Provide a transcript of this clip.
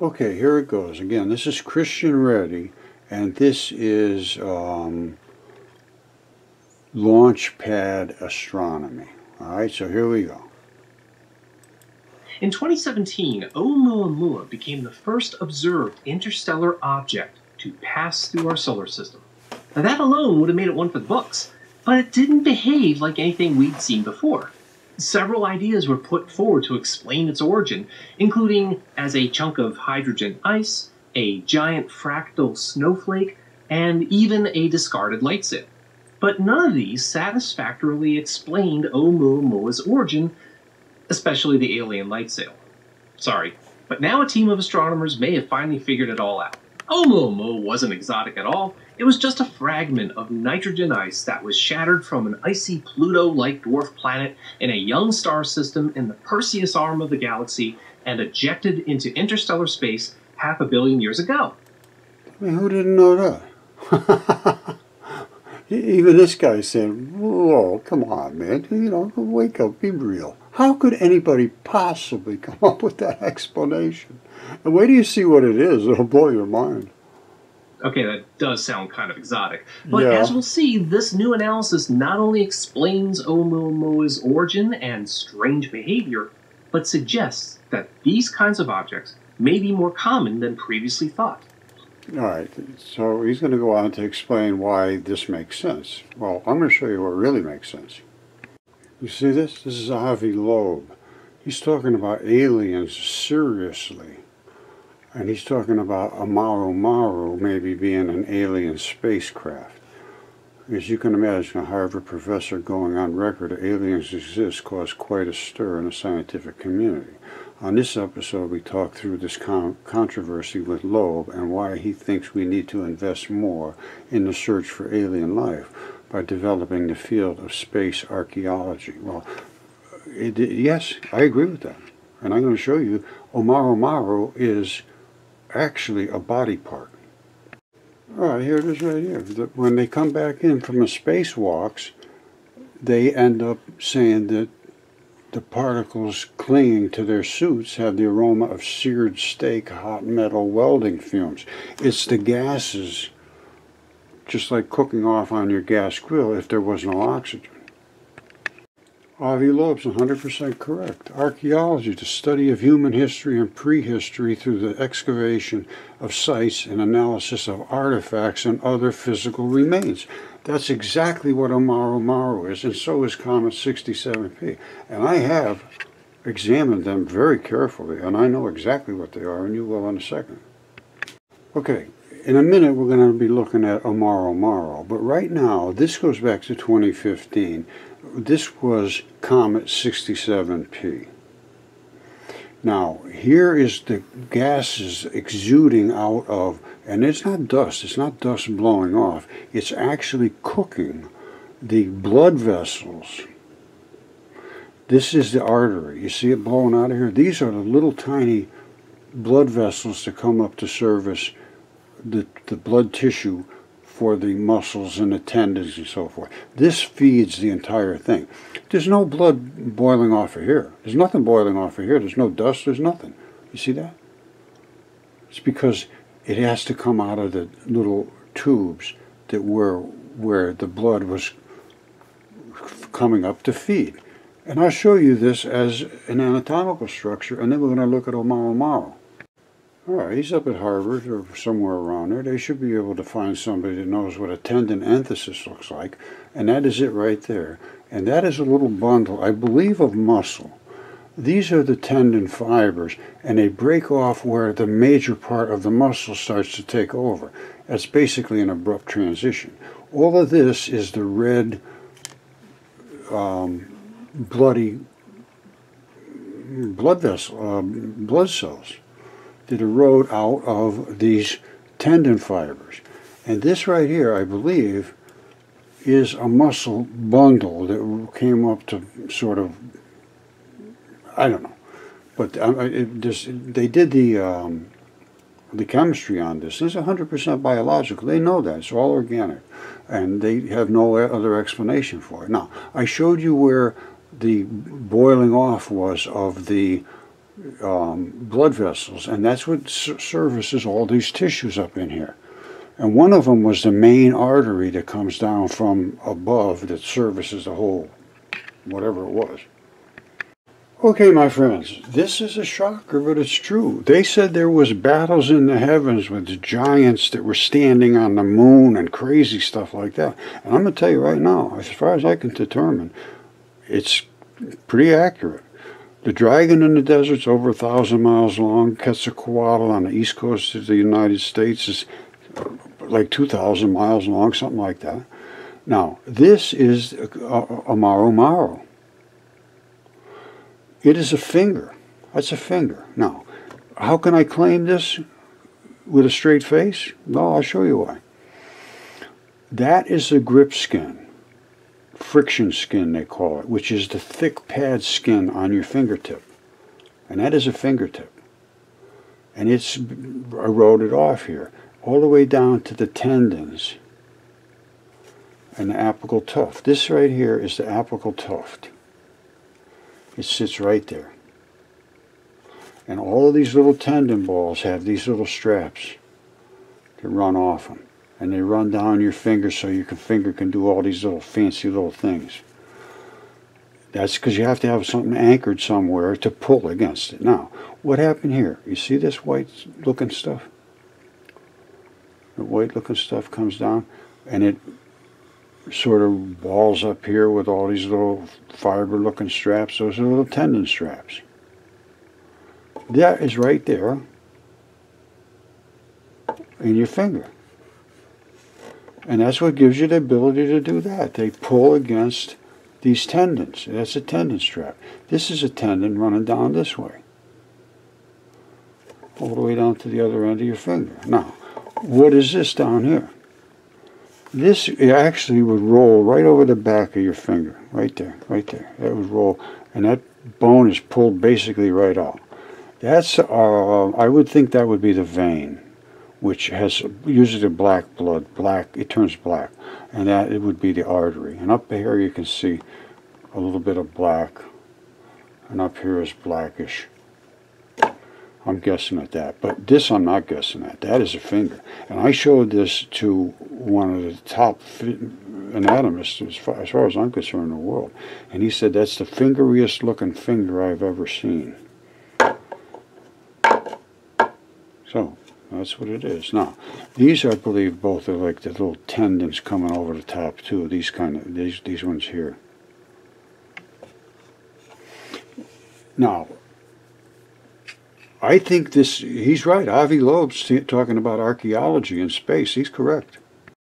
Okay, here it goes. Again, this is Christian Ready, and this is um, Launchpad Astronomy. All right, so here we go. In 2017, Oumuamua became the first observed interstellar object to pass through our solar system. Now, that alone would have made it one for the books, but it didn't behave like anything we'd seen before. Several ideas were put forward to explain its origin, including as a chunk of hydrogen ice, a giant fractal snowflake, and even a discarded light sail. But none of these satisfactorily explained Oumuamua's origin, especially the alien lightsail. Sorry, but now a team of astronomers may have finally figured it all out. Oumuamua wasn't exotic at all. It was just a fragment of nitrogen ice that was shattered from an icy Pluto-like dwarf planet in a young star system in the Perseus arm of the galaxy and ejected into interstellar space half a billion years ago. I mean, who didn't know that? Even this guy said, whoa, come on, man. You know, wake up, be real. How could anybody possibly come up with that explanation? And wait till you see what it is. It'll blow your mind. Okay, that does sound kind of exotic. But Yeah. as we'll see, this new analysis not only explains Oumuamua's origin and strange behavior, but suggests that these kinds of objects may be more common than previously thought. All right, so he's going to go on to explain why this makes sense. Well, I'm going to show you what really makes sense. You see this? This is Avi Loeb. He's talking about aliens seriously. And he's talking about Amaru Maru maybe being an alien spacecraft. As you can imagine, a Harvard professor going on record that aliens exist caused quite a stir in the scientific community. On this episode, we talk through this con- controversy with Loeb and why he thinks we need to invest more in the search for alien life by developing the field of space archaeology. Well, it, yes, I agree with that. And I'm going to show you Omaru Maru is actually a body part. All right, here it is right here. When they come back in from the spacewalks, they end up saying that the particles clinging to their suits have the aroma of seared steak, hot metal welding fumes. It's the gases, just like cooking off on your gas grill if there was no oxygen. Avi Loeb's 100% correct. Archaeology, the study of human history and prehistory through the excavation of sites and analysis of artifacts and other physical remains. That's exactly what Amaru Maru is, and so is Comet 67P. And I have examined them very carefully, and I know exactly what they are, and you will in a second. Okay, in a minute we're going to be looking at Amaru Maru, but right now, this goes back to 2015. This was Comet 67P. Now, here is the gases exuding out of, and it's not dust, it's not dust blowing off, it's actually cooking the blood vessels. This is the artery. You see it blowing out of here? These are the little tiny blood vessels that come up to service the, the blood tissue for the muscles and the tendons and so forth. This feeds the entire thing. There's no blood boiling off of here. There's nothing boiling off of here. There's no dust. There's nothing. You see that? It's because it has to come out of the little tubes that were where the blood was coming up to feed. And I'll show you this as an anatomical structure, and then we're going to look at Omaru Maru. All right, he's up at Harvard or somewhere around there. They should be able to find somebody that knows what a tendon enthesis looks like, and that is it right there. And that is a little bundle, I believe, of muscle. These are the tendon fibers, and they break off where the major part of the muscle starts to take over. That's basically an abrupt transition. All of this is the red, um, bloody blood vessel, um, blood cells that erode out of these tendon fibers. And this right here, I believe, is a muscle bundle that came up to sort of, I don't know, but um, it just, they did the um, the chemistry on this. This is 100% biological. They know that. It's all organic. And they have no other explanation for it. Now, I showed you where the boiling off was of the um, blood vessels, and that's what services all these tissues up in here. And one of them was the main artery that comes down from above that services the whole, whatever it was. Okay, my friends, this is a shocker, but it's true. They said there was battles in the heavens with giants that were standing on the moon and crazy stuff like that. And I'm going to tell you right now, as far as I can determine, it's pretty accurate. The dragon in the desert's over a thousand miles long. Quetzalcoatl on the east coast of the United States is like 2,000 miles long, something like that. Now, this is Amaro Maro. It is a finger. That's a finger. Now, how can I claim this with a straight face? Well, I'll show you why. That is the grip skin, friction skin they call it, which is the thick pad skin on your fingertip. And that is a fingertip. And it's eroded off here, all the way down to the tendons and the apical tuft. This right here is the apical tuft. It sits right there. And all of these little tendon balls have these little straps that run off them. And they run down your finger so your finger can do all these little fancy little things. That's because you have to have something anchored somewhere to pull against it. Now, what happened here? You see this white looking stuff? The white looking stuff comes down and it sort of balls up here with all these little fiber looking straps. Those are little tendon straps. That is right there in your finger. And that's what gives you the ability to do that. They pull against these tendons. That's a tendon strap. This is a tendon running down this way. All the way down to the other end of your finger. Now, what is this down here? This actually would roll right over the back of your finger, right there, right there. That would roll, and that bone is pulled basically right out. That's, uh, I would think that would be the vein, which has usually black blood, black, it turns black, and that it would be the artery. And up here you can see a little bit of black, and up here is blackish. I'm guessing at that. But this I'm not guessing at. That is a finger. And I showed this to one of the top anatomists, as far, as far as I'm concerned, in the world. And he said, that's the fingeriest looking finger I've ever seen. So, that's what it is. Now, these I believe both are like the little tendons coming over the top too. These kind of, these, these ones here. Now, I think this, he's right. Avi Loeb's talking about archaeology in space. He's correct.